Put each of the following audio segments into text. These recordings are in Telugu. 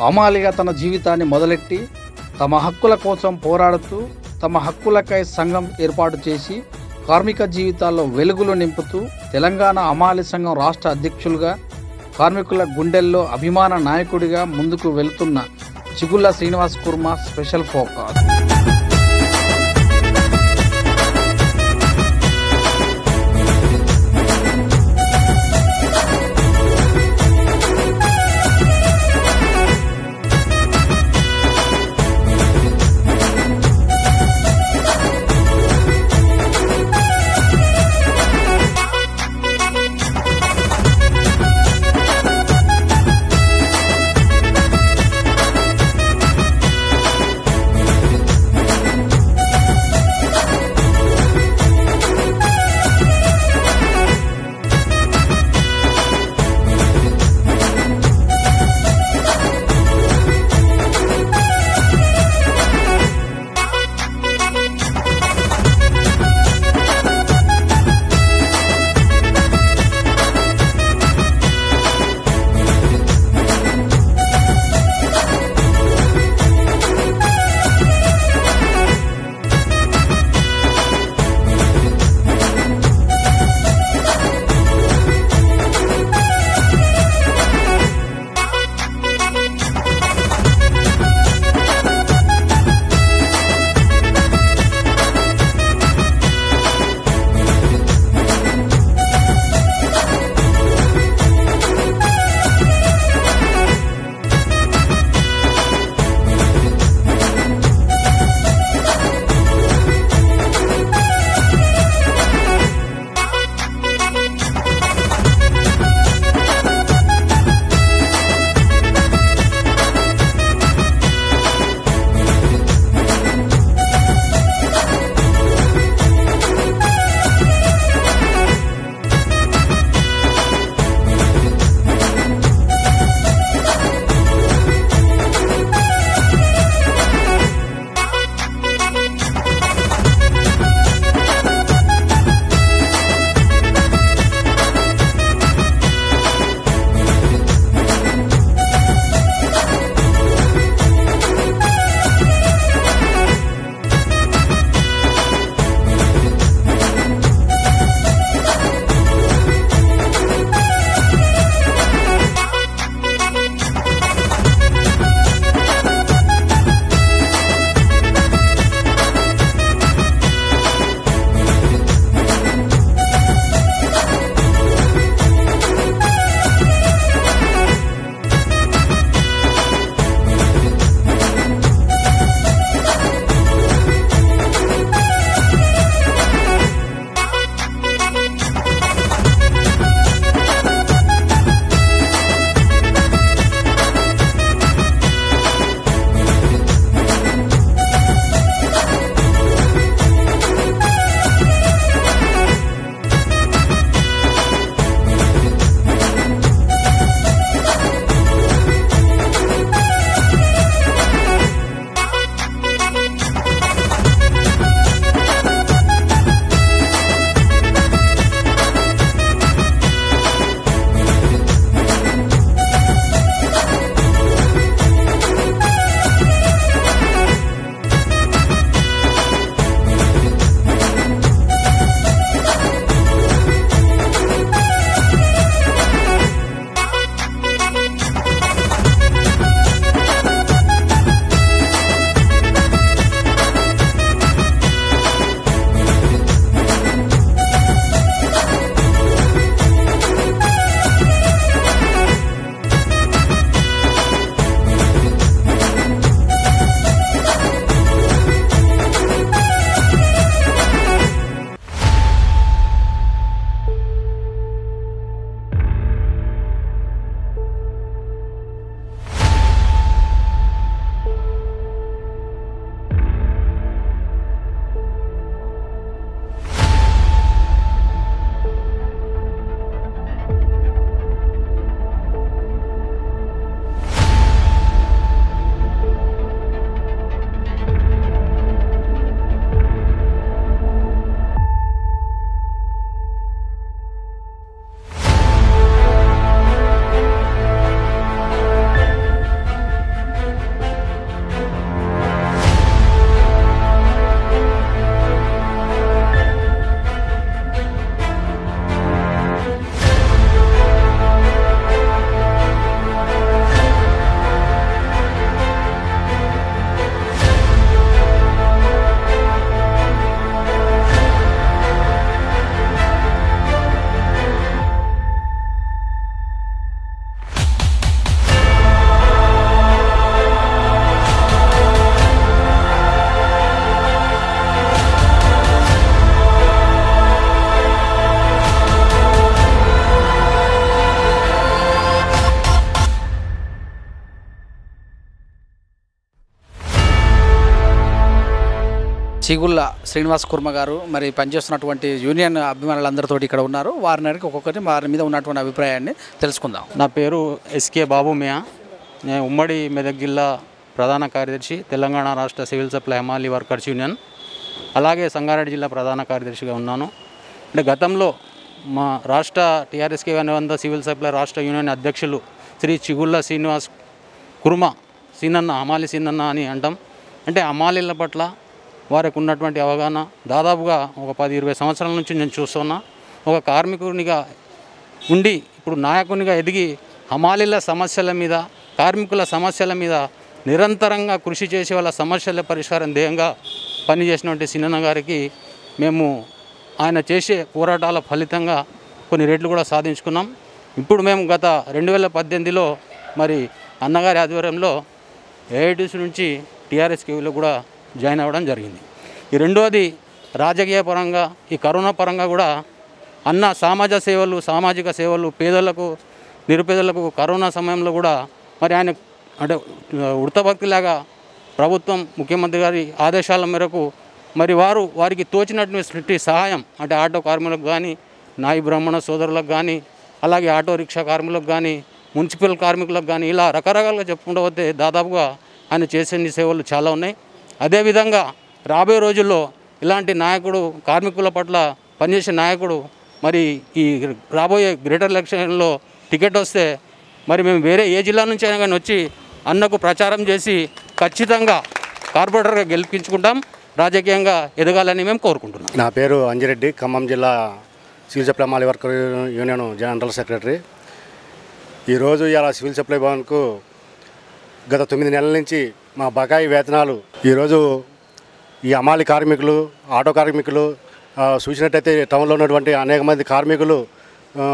అమాలిగా తన జీవితాన్ని మొదలెట్టి తమ హక్కుల కోసం పోరాడుతూ తమ హక్కులకై సంఘం ఏర్పాటు చేసి కార్మిక జీవితాల్లో వెలుగులు నింపుతూ తెలంగాణ అమాలి సంఘం రాష్ట్ర అధ్యక్షులుగా కార్మికుల గుండెల్లో అభిమాన నాయకుడిగా ముందుకు వెళుతున్న చిగుళ్ళ శ్రీనివాస్ కుర్మ స్పెషల్ ఫోకస్. చిగుళ్ళ శ్రీనివాస్ కుర్మ గారు మరి పనిచేస్తున్నటువంటి యూనియన్ అభిమానులందరితో ఇక్కడ ఉన్నారు. వారిని అడిగి ఒక్కొక్కటి వారి మీద ఉన్నటువంటి అభిప్రాయాన్ని తెలుసుకుందాం. నా పేరు ఎస్కే బాబు మియా. నేను ఉమ్మడి మెదక్ జిల్లా ప్రధాన కార్యదర్శి తెలంగాణ రాష్ట్ర సివిల్ సప్లై హమాలి వర్కర్స్ యూనియన్. అలాగే సంగారెడ్డి జిల్లా ప్రధాన కార్యదర్శిగా ఉన్నాను. అంటే గతంలో మా రాష్ట్ర టీఆర్ఎస్కే వంద సివిల్ సప్లై రాష్ట్ర యూనియన్ అధ్యక్షులు శ్రీ చిగుళ్ళ శ్రీనివాస్ కుర్మ సీనన్న హమాలి సీనన్న అని అంటాం. అంటే అమాలీల పట్ల వారికి ఉన్నటువంటి అవగాహన. దాదాపుగా ఒక పది ఇరవై సంవత్సరాల నుంచి నేను చూస్తున్నా. ఒక కార్మికునిగా ఉండి ఇప్పుడు నాయకునిగా ఎదిగి హమాలీల సమస్యల మీద కార్మికుల సమస్యల మీద నిరంతరంగా కృషి చేసి వాళ్ళ సమస్యల పరిష్కారం ధ్యేయంగా పనిచేసినటువంటి సినన్న గారికి మేము ఆయన చేసే పోరాటాల ఫలితంగా కొన్ని రేట్లు కూడా సాధించుకున్నాం. ఇప్పుడు మేము గత రెండు వేల పద్దెనిమిదిలో మరి అన్నగారి ఆధ్వర్యంలో ఏఐటీసీ నుంచి టీఆర్ఎస్ కేవీలో కూడా జాయిన్ అవ్వడం జరిగింది. ఈ రెండోది రాజకీయ పరంగా ఈ కరోనా పరంగా కూడా అన్న సమాజ సేవలు సామాజిక సేవలు పేదలకు నిరుపేదలకు కరోనా సమయంలో కూడా మరి ఆయన అంటే వృత్తభక్తిలాగా ప్రభుత్వం ముఖ్యమంత్రి గారి ఆదేశాల మేరకు మరి వారు వారికి తోచినటువంటి సహాయం అంటే ఆటో కార్మికులకు కానీ నాయి బ్రాహ్మణ సోదరులకు కానీ అలాగే ఆటో రిక్షా కార్మికులకు కానీ మున్సిపల్ కార్మికులకు కానీ ఇలా రకరకాలుగా చెప్పుకుంటూ పోతే దాదాపుగా ఆయన చేసే సేవలు చాలా ఉన్నాయి. అదేవిధంగా రాబోయే రోజుల్లో ఇలాంటి నాయకుడు కార్మికుల పట్ల పనిచేసే నాయకుడు మరి ఈ రాబోయే గ్రేటర్ ఎలక్షన్లో టికెట్ వస్తే మరి మేము వేరే ఏ జిల్లా నుంచి అయినా కానీ వచ్చి అన్నకు ప్రచారం చేసి ఖచ్చితంగా కార్పొరేటర్గా గెలిపించుకుంటాం. రాజకీయంగా ఎదగాలని మేము కోరుకుంటున్నాం. నా పేరు అంజిరెడ్డి ఖమ్మం జిల్లా సివిల్ సప్లై మాలి వర్కర్ యూనియన్ జనరల్ సెక్రటరీ. ఈరోజు ఇలా సివిల్ సప్లై భవన్కు గత తొమ్మిది నెలల నుంచి మా బకాయి వేతనాలు ఈరోజు ఈ అమాలి కార్మికులు ఆటో కార్మికులు చూసినట్టయితే టౌన్లో ఉన్నటువంటి అనేక మంది కార్మికులు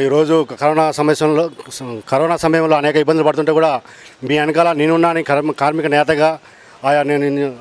ఈరోజు కరోనా సమస్యలో కరోనా సమయంలో అనేక ఇబ్బందులు పడుతుంటే కూడా మీ వెనకాల నేనున్నాను కార్మిక నేతగా ఆయా నేను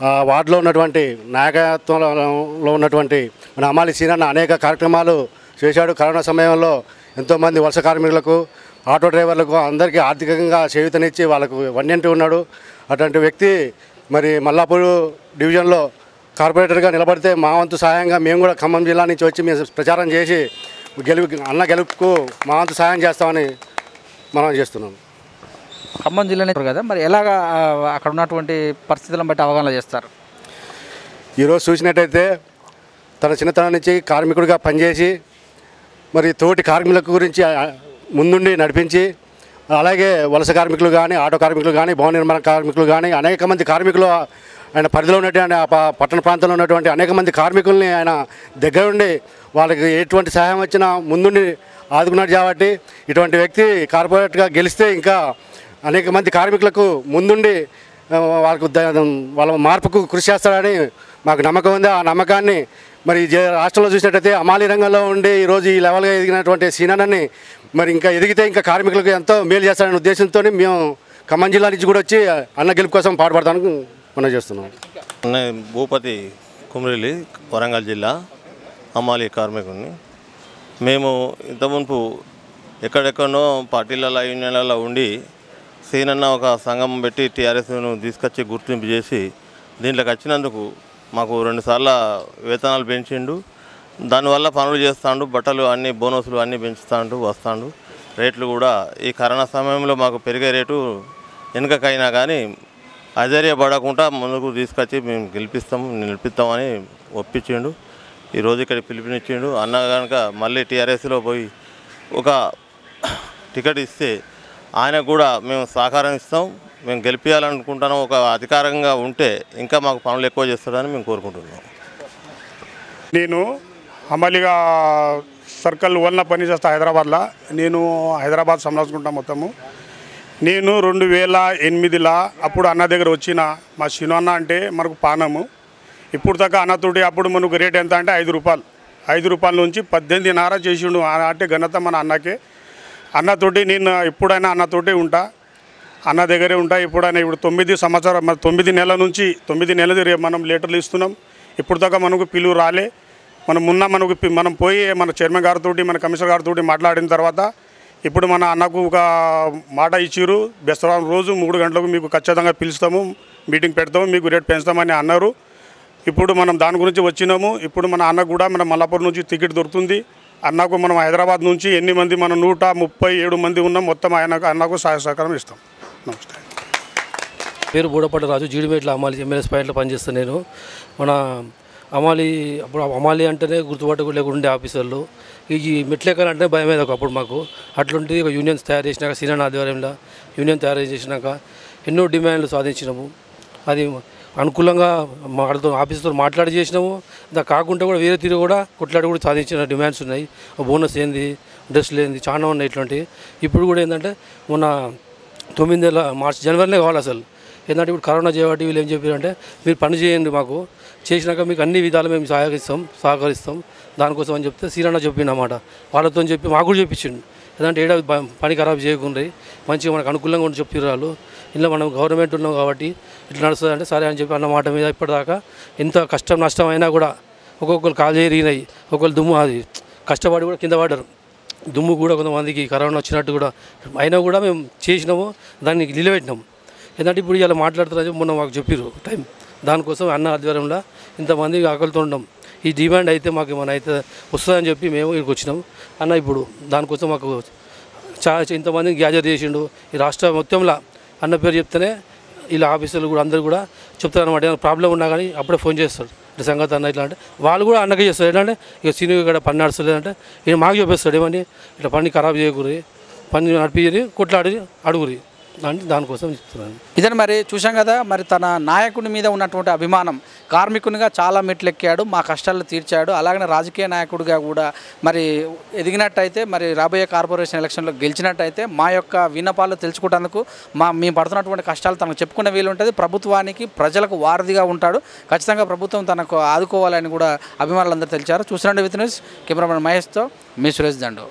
వార్డులో ఉన్నటువంటి నాయకత్వంలో ఉన్నటువంటి మన అమాలి సీనన్న అనేక కార్యక్రమాలు చేశాడు. కరోనా సమయంలో ఎంతోమంది వలస కార్మికులకు ఆటో డ్రైవర్లకు అందరికీ ఆర్థికంగా చేయూతనిచ్చి వాళ్ళకు వన్యంటి ఉన్నాడు. అటువంటి వ్యక్తి మరి మల్లాపూర్ డివిజన్లో కార్పొరేటర్గా నిలబడితే మా వంతు సహాయంగా మేము కూడా ఖమ్మం జిల్లా నుంచి వచ్చి మేము ప్రచారం చేసి గెలుపు అన్న గెలుపుకు మా వంతు సహాయం చేస్తామని మనం చేస్తున్నాం. ఖమ్మం జిల్లానే కదా మరి ఎలాగా అక్కడ ఉన్నటువంటి పరిస్థితులను బట్టి అవగాహన చేస్తారు? ఈరోజు చూసినట్టయితే తన చిన్నతనం నుంచి కార్మికుడిగా పనిచేసి మరి తోటి కార్మికుల గురించి ముందుండి నడిపించి అలాగే వలస కార్మికులు కానీ ఆటో కార్మికులు కానీ భవన నిర్మాణ కార్మికులు కానీ అనేక మంది కార్మికులు ఆయన పరిధిలో ఉన్నటువంటి ఆ పట్టణ ప్రాంతంలో ఉన్నటువంటి అనేక మంది కార్మికుల్ని ఆయన దగ్గరుండి వాళ్ళకి ఎటువంటి సహాయం వచ్చినా ముందుండి ఆదుకున్నాడు కాబట్టి ఇటువంటి వ్యక్తి కార్పొరేట్గా గెలిస్తే ఇంకా అనేక మంది కార్మికులకు ముందుండి వాళ్ళకు వాళ్ళ మార్పుకు కృషి చేస్తాడని మాకు నమ్మకం ఉంది. ఆ నమ్మకాన్ని మరి రాష్ట్రంలో చూసినట్టయితే అమాలి రంగంలో ఉండి ఈరోజు ఈ లెవెల్గా ఎదిగినటువంటి సీనాన్ని మరి ఇంకా ఎదిగితే ఇంకా కార్మికులకు ఎంతో మేలు చేస్తారనే ఉద్దేశంతో మేము ఖమ్మం జిల్లా నుంచి కూడా వచ్చి అన్న గెలుపు కోసం పాటుపడతానికి మనం చేస్తున్నాం. భూపతి కుమ్రిలి వరంగల్ జిల్లా అమ్మాలి కార్మికుడిని. మేము ఇంత మునుపు ఎక్కడెక్కడో పార్టీలలో యూనియన్లలో ఉండి సీనన్న ఒక సంఘం పెట్టి టీఆర్ఎస్ను తీసుకొచ్చి గుర్తింపు చేసి దీంట్లోకి వచ్చినందుకు మాకు రెండుసార్లు వేతనాలు పెంచిండు. దానివల్ల పనులు చేస్తాడు బట్టలు అన్ని బోనస్లు అన్నీ పెంచుతాడు వస్తాడు. రేట్లు కూడా ఈ కరోనా సమయంలో మాకు పెరిగే రేటు వెనుకకైనా కానీ అధైర్యపడకుండా ముందుకు తీసుకొచ్చి మేము గెలిపిస్తాం నిలిపిస్తామని ఒప్పించిండు. ఈరోజు ఇక్కడ పిలిపినిచ్చిండు. అన్న కనుక మళ్ళీ టీఆర్ఎస్లో పోయి ఒక టికెట్ ఇస్తే ఆయనకు కూడా మేము సహకారం ఇస్తాం. మేము గెలిపించాలనుకుంటున్నాం ఒక అధికారంగా ఉంటే ఇంకా మాకు పనులు ఎక్కువ చేస్తాడని మేము కోరుకుంటున్నాం. నేను అమలిగా సర్కిల్ వల్ల పనిచేస్తా హైదరాబాద్లో. నేను హైదరాబాద్ సంరక్షించుకుంటా మొత్తము. నేను రెండు వేల ఎనిమిదిలో అప్పుడు అన్న దగ్గర వచ్చిన మా శిను అన్న అంటే మనకు పానము. ఇప్పుడు దాకా అన్నతోటి అప్పుడు మనకు రేట్ ఎంత అంటే ఐదు రూపాయలు. ఐదు రూపాయల నుంచి పద్దెనిమిది నార చేసిండు ఆ- అంటే ఘనత మన అన్నకే. అన్నతోటి నేను ఎప్పుడైనా అన్నతోటి ఉంటా. అన్న దగ్గరే ఉంటా. ఎప్పుడైనా ఇప్పుడు తొమ్మిది సంవత్సరం తొమ్మిది నెలల నుంచి తొమ్మిది నెలది రేపు మనం లెటర్లు ఇస్తున్నాం. ఇప్పుడు దాకా మనకు పిలువు రాలే. మనం మొన్న మనకు మనం పోయి మన చైర్మన్ గారితో మన కమిషనర్ గారితో మాట్లాడిన తర్వాత ఇప్పుడు మన అన్నకు ఒక మాట ఇచ్చిరు బెస్తవారం రోజు మూడు గంటలకు మీకు ఖచ్చితంగా పిలుస్తాము మీటింగ్ పెడతాము మీకు రేట్ పెంచుతామని అన్నారు. ఇప్పుడు మనం దాని గురించి వచ్చినాము. ఇప్పుడు మన అన్న కూడా మన మల్లాపూర్ నుంచి టికెట్ దొరుకుతుంది. అన్నకు మనం హైదరాబాద్ నుంచి ఎన్ని మంది మనం నూట ముప్పై ఏడు మంది ఉన్నాం. మొత్తం ఆయనకు అన్నకు సహాయ సహకారం ఇస్తాం. నమస్తే పేరు బూడపట్ల రాజు జీడిమేట్ల అమ్మాలి ఎమ్మెల్యే పాయింట్లో పనిచేస్తాను నేను. మన అమాలి అప్పుడు అమాలి అంటేనే గుర్తుపట్టు లేకుండా ఉండే ఆఫీసర్లు. ఈ మెట్లెక్కలు అంటే భయం మీద ఒకప్పుడు మాకు. అట్లుంటి ఒక యూనియన్స్ తయారు చేసినాక సీనియర్ ఆధ్వర్యంలో యూనియన్ తయారు చేసినాక ఎన్నో డిమాండ్లు సాధించినాము. అది అనుకూలంగా మాట్లాడుతూ ఆఫీసుతో మాట్లాడి చేసినాము. దా కాకుండా కూడా వేరే తీరు కూడా కొట్లాడి కూడా సాధించిన డిమాండ్స్ ఉన్నాయి. బోనస్ ఏంది డ్రెస్లు ఏంది చాలా ఉన్నాయి ఇట్లాంటివి ఇప్పుడు కూడా ఏంటంటే మొన్న తొమ్మిది నెలల మార్చి జనవరిలో కావాలి అసలు. ఏంటంటే ఇప్పుడు కరోనా చేయబట్టి వీళ్ళు ఏం చెప్పారంటే మీరు పని చేయండి మాకు. చేసినాక మీకు అన్ని విధాలు మేము సహకరిస్తాం సహకరిస్తాం. దానికోసం అని చెప్తే సీరన్న చెప్పిండు అన్నమాట వాళ్ళతో చెప్పి మాకు కూడా చెప్పించిండు ఎందుకంటే ఏడా పని ఖరాబ్ చేయకుండా మంచిగా మనకు అనుకూలంగా ఉండి చెప్పారు వాళ్ళు. ఇలా మనం గవర్నమెంట్ ఉన్నాం కాబట్టి ఇట్లా నడుస్తుంది అంటే సరే అని చెప్పి అన్న మాట మీద ఇప్పటిదాకా ఎంత కష్టం నష్టం అయినా కూడా ఒక్కొక్కరు కాలు ఎరిగినాయి ఒక్కొక్కరు దుమ్ము అది కష్టపడి కూడా కింద పడ్డారు. దుమ్ము కూడా కొంతమందికి కరోనా వచ్చినట్టు కూడా అయినా కూడా మేము చేసినాము దాన్ని నిలబెట్టినాము ఎందుకంటే ఇప్పుడు ఇలా మాట్లాడుతున్నారు మొన్న మాకు చెప్పారు టైం. దానికోసం అన్న ఆధ్వర్యంలో ఇంతమంది ఆకలితో ఉండం. ఈ డిమాండ్ అయితే మాకు ఏమైనా అయితే వస్తుందని చెప్పి మేము ఇక్కడికి వచ్చినాం. అన్న ఇప్పుడు దానికోసం మాకు చాలా ఇంతమందిని గ్యాదర్ చేసిండు. ఈ రాష్ట్ర మొత్తంలో అన్న పేరు చెప్తేనే ఇలా ఆఫీసర్లు కూడా అందరూ కూడా చెప్తారనమాట ఏమైనా ప్రాబ్లం ఉన్నా కానీ అప్పుడే ఫోన్ చేస్తాడు ఇట్లా సంగతి అన్న ఇట్లా అంటే వాళ్ళు కూడా అన్నకే చేస్తారు. ఏంటంటే ఇక సీనియర్ ఇక్కడ పని నడుస్తలేదంటే ఈయన మాకు చెప్పేస్తాడు. ఏమని? ఇట్లా పని ఖరాబ్ చేయకూరి పని నడిపించి కొట్లాడి అడుగురి. దానికోసం చెప్తున్నాను. ఇదని మరి చూసాం కదా మరి తన నాయకుని మీద ఉన్నటువంటి అభిమానం. కార్మికునిగా చాలా మెట్లు ఎక్కాడు మా కష్టాలు తీర్చాడు. అలాగనే రాజకీయ నాయకుడిగా కూడా మరి ఎదిగినట్టయితే మరి రాబోయే కార్పొరేషన్ ఎలక్షన్లో గెలిచినట్టయితే మా యొక్క విన్నపాలు తెలుసుకుంటేందుకు మా మేము పడుతున్నటువంటి కష్టాలు తనకు చెప్పుకునే వీలు ఉంటుంది. ప్రభుత్వానికి ప్రజలకు వారధిగా ఉంటాడు. ఖచ్చితంగా ప్రభుత్వం తనకు ఆదుకోవాలని కూడా అభిమానులందరూ తెలిచారు. చూసినట్టు విత్ న్యూస్ కెమెరామెన్ మహేష్తో మీ సురేష్ దండు.